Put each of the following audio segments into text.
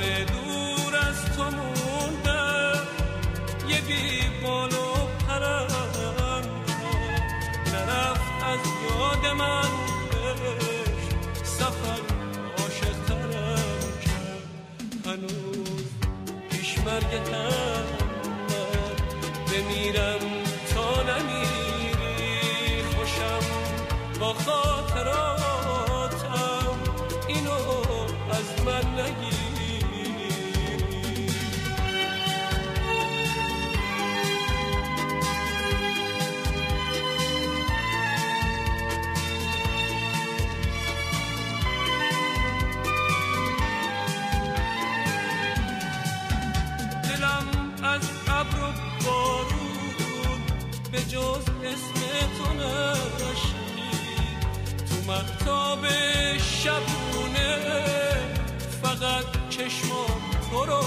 همه دور از تو موندم یه بی بال و پرم از یاد من سفر عاشق ترم کرد. هنوز پیش من بمیرم تا نمیری. خوشم با خاطرات جز اسم تو نشنید تو محتاب شبونه فقط چشمام تو رو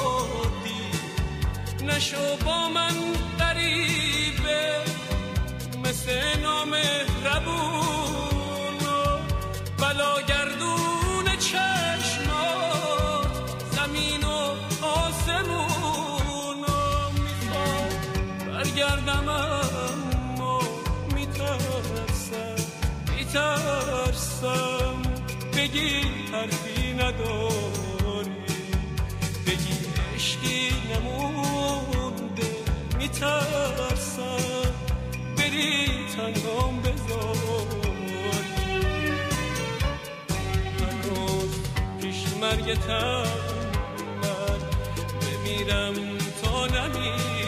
دید نشو با من قریبه مثل نام ربون و بلاگردون چشمات زمین و آسمون و می‌خوام برگردم میترسم بگی حرفی نداری. بگی عشقی نمونده. میترسم. بری تنهام بذاری هنوز پیش مرگتم من بمیرم تا نمیری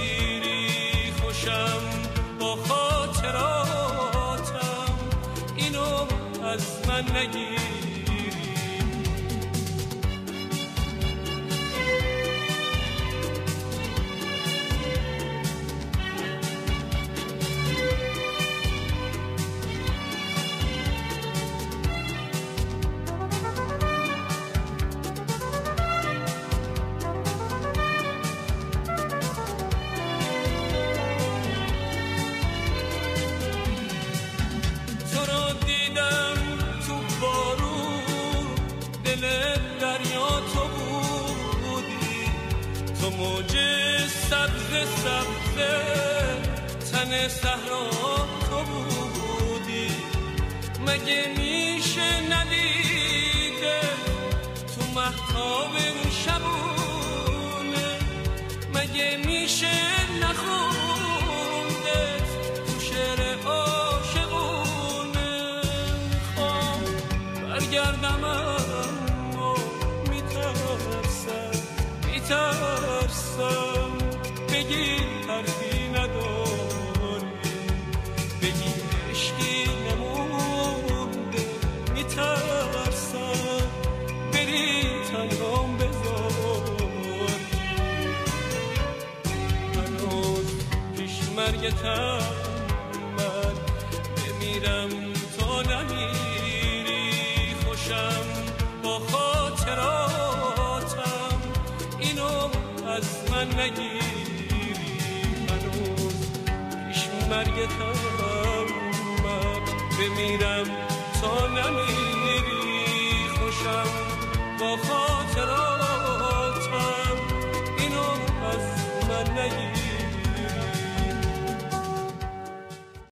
من نگیر سبز تن صحرا تو بودی. مگه میشه ندیده تو محتاب شبونه؟ مگه میشه نخونده تو شعر عاشقونه؟ خوام برگردم اما میترسم میترسم. ترسم بگی حرفی نداری. بگی عشقی نمونده میترسم بری تنهام بذاری هنوز پیش مرگتم من بمیرم تا نمیری. خوشم با خاطراتم اینو از من نگیری پیش مرگتم من بمیرم تا نمیری خوشم با